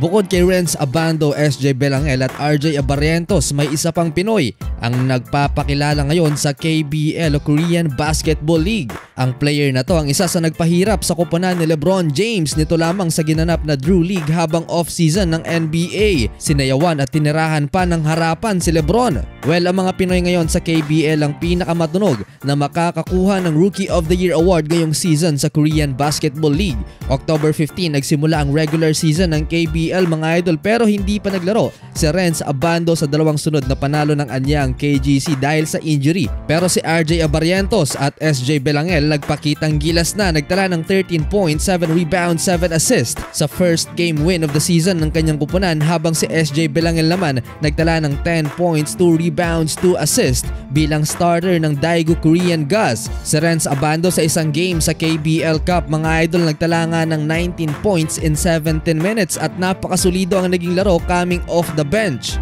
Bukod kay Renz Abando, SJ Belangel at RJ Abarrientos, may isa pang Pinoy ang nagpapakilala ngayon sa KBL o Korean Basketball League. Ang player na to ang isa sa nagpahirap sa kuponan ni Lebron James nito lamang sa ginanap na Drew League habang off-season ng NBA. Sinayawan at tinirahan pa ng harapan si Lebron. Well, ang mga Pinoy ngayon sa KBL ang pinakamatunog na makakakuha ng Rookie of the Year Award ngayong season sa Korean Basketball League. October 15 nagsimula ang regular season ng KBL mga idol pero hindi pa naglaro si Renz Abando sa dalawang sunod na panalo ng anyang KGC dahil sa injury. Pero si RJ Abarrientos at SJ Belangel nagpakitang gilas na nagtala ng 13 points, 7 rebounds, 7 assists sa first game win of the season ng kanyang kupunan habang si SJ Belangel naman nagtala ng 10 points, 2 rebounds, 2 assists bilang starter ng Daegu Korean Gus. Si Renz Abando sa isang game sa KBL Cup mga idol nagtala nga ng 19 points in 17 minutes at napakasulido ang naging laro coming off the bench.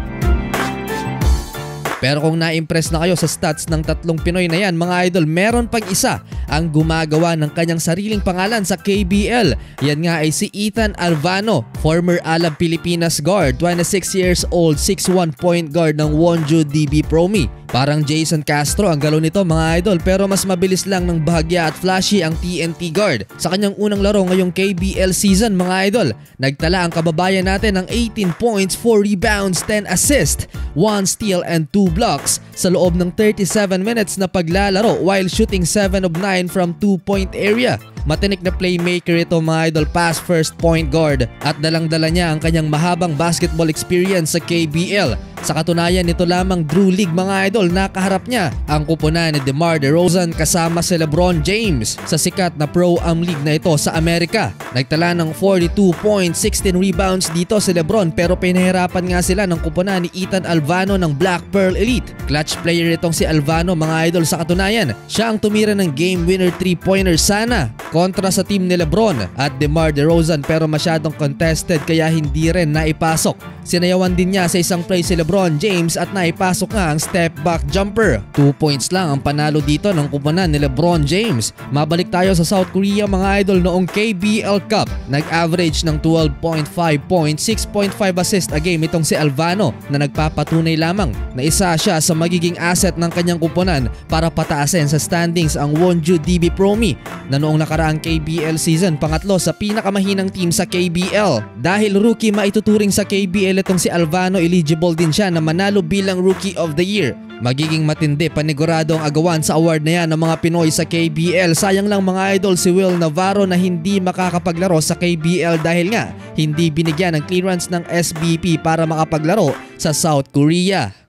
Pero kung na-impress na kayo sa stats ng tatlong Pinoy na yan mga idol, meron pang isa ang gumagawa ng kanyang sariling pangalan sa KBL. Yan nga ay si Ethan Alvano, former Alab Pilipinas guard, 26 years old, 6'1 point guard ng Wonju DB Promi. Parang Jason Castro ang galaw nito mga idol pero mas mabilis lang ng bahagya at flashy ang TNT guard. Sa kanyang unang laro ngayong KBL season mga idol, nagtala ang kababayan natin ng 18 points, 4 rebounds, 10 assists, 1 steal and 2 blocks sa loob ng 37 minutes na paglalaro while shooting 7 of 9 from 2-point area. Matinik na playmaker ito mga idol pass first point guard at dalang-dala niya ang kanyang mahabang basketball experience sa KBL. Sa katunayan nito lamang Drew League mga idol nakaharap niya ang kupunan ni DeMar DeRozan kasama si LeBron James sa sikat na Pro-Am League na ito sa Amerika. Nagtala ng 42 points, 16 rebounds dito si LeBron pero pinahirapan nga sila ng kupunan ni Ethan Alvano ng Black Pearl Elite. Clutch player itong si Alvano mga idol sa katunayan. Siya ang tumira ng game winner 3-pointer sana kontra sa team ni Lebron at DeMar DeRozan pero masyadong contested kaya hindi rin naipasok. Sinayawan din niya sa isang play si Lebron James at naipasok nga ang step back jumper. 2 points lang ang panalo dito ng kupunan ni Lebron James. Mabalik tayo sa South Korea mga idol noong KBL Cup. Nag-average ng 12.5 points, 6.5 assist a game itong si Alvano na nagpapatunay lamang na isa siya sa magiging asset ng kanyang kupunan para pataasin sa standings ang Wonju DB Promi na noong nakaraang KBL season pangatlo sa pinakamahinang team sa KBL. Dahil rookie maituturing sa KBL itong si Alvano eligible din siya na manalo bilang Rookie of the Year. Magiging matindi panigurado ang agawan sa award na yan ng mga Pinoy sa KBL. Sayang lang mga idol si Will Navarro na hindi makakapaglaro sa KBL dahil nga hindi binigyan ng clearance ng SBP para makapaglaro sa South Korea.